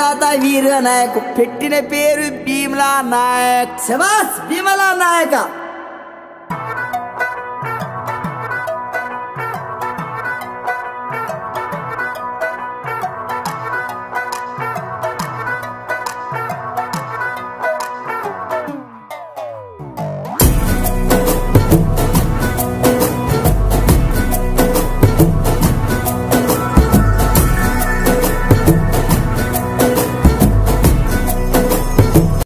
పోరాటదాత వీర నాయక్ పెట్టిన పేరు భీమలా నాయక్ శబాస్ భీమలా నాయక